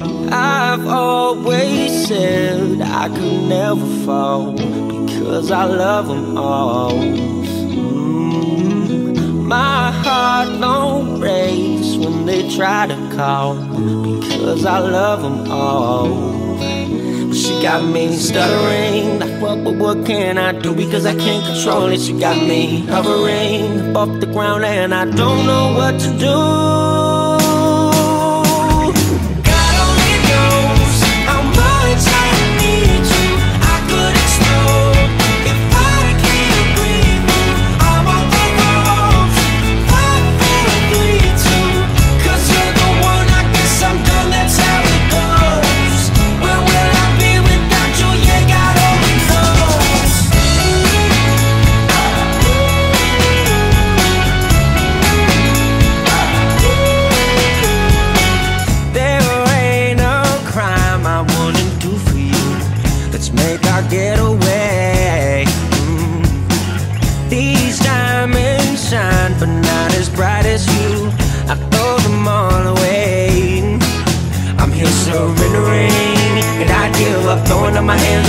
I've always said I could never fall because I love them all. Mm. My heart don't race when they try to call because I love them all. She got me stuttering, like what, what, what can I do? Because I can't control it. She got me hovering off the ground and I don't know what to do. Throwing up my hands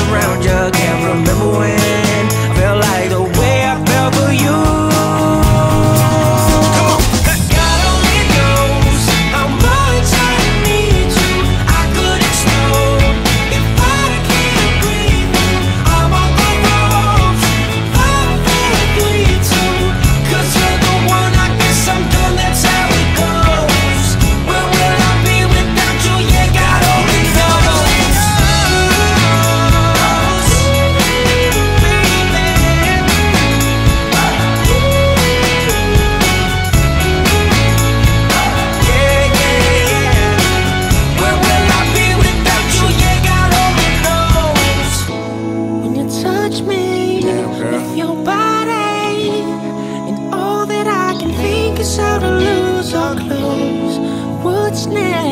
how to lose our clothes. What's next?